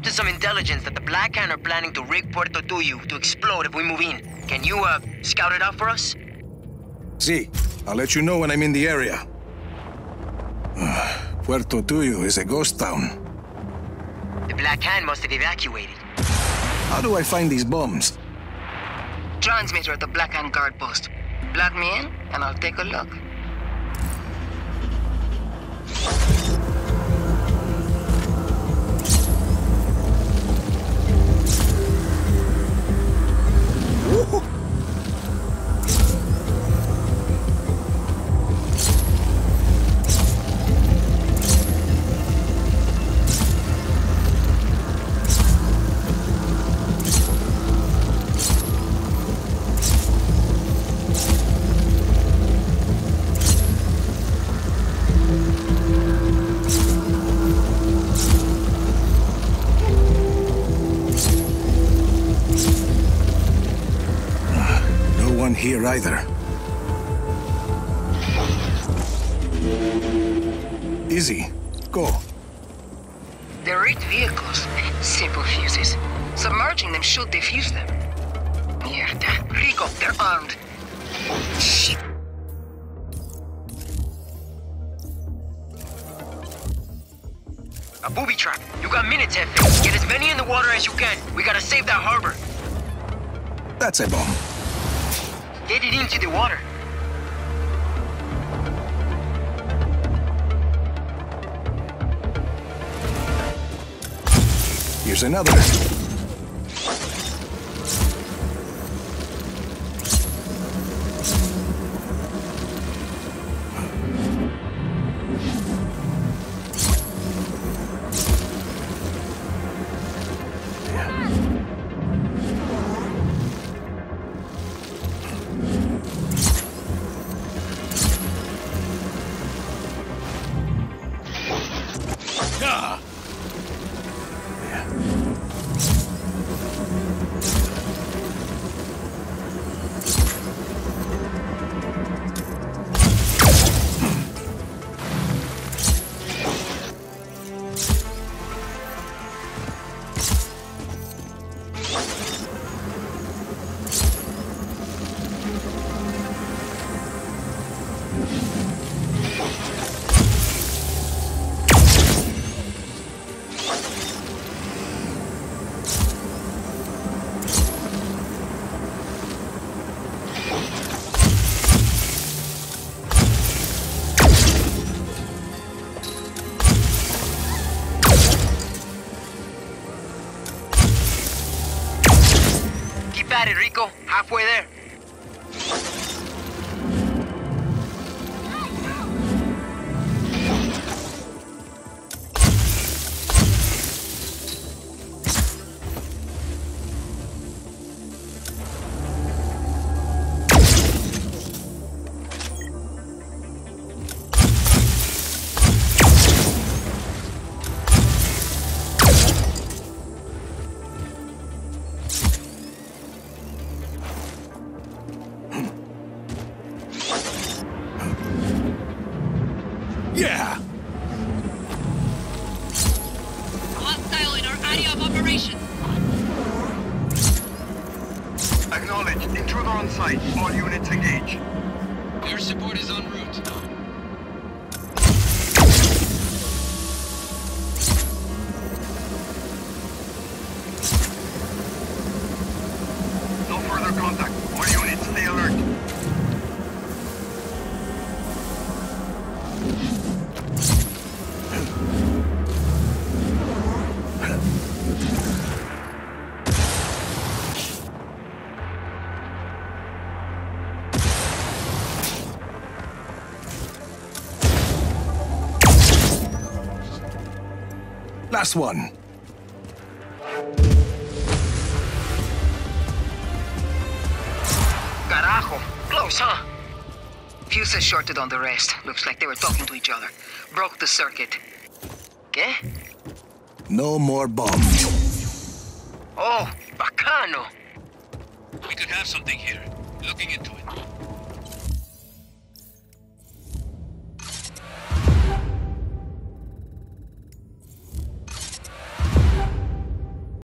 to some intelligence that the Black Hand are planning to rig Puerto Tulu to explode if we move in. Can you, uh, scout it out for us? See, I'll let you know when I'm in the area. Puerto Tulu is a ghost town. The Black Hand must have evacuated. How do I find these bombs? Transmitter at the Black Hand guard post. Plug me in, and I'll take a look. Here either. Easy. Go. They're rigged vehicles. Simple fuses. Submerging them should defuse them. Mierda. Rico, they're armed. Shit. A booby trap. You got minutes, Jefe. Get as many in the water as you can. We gotta save that harbor. That's a bomb. Get it into the water. Here's another. Keep at it, Rico. Ah, Halfway there. Yeah! Hostile in our area of operation. Acknowledged. Intruder on site. All units engage. Air support is en route. Last one. Carajo. Close, huh? Fuses shorted on the rest. Looks like they were talking to each other. Broke the circuit. ¿Qué? No more bombs. Oh, bacano. We could have something here. Looking into it.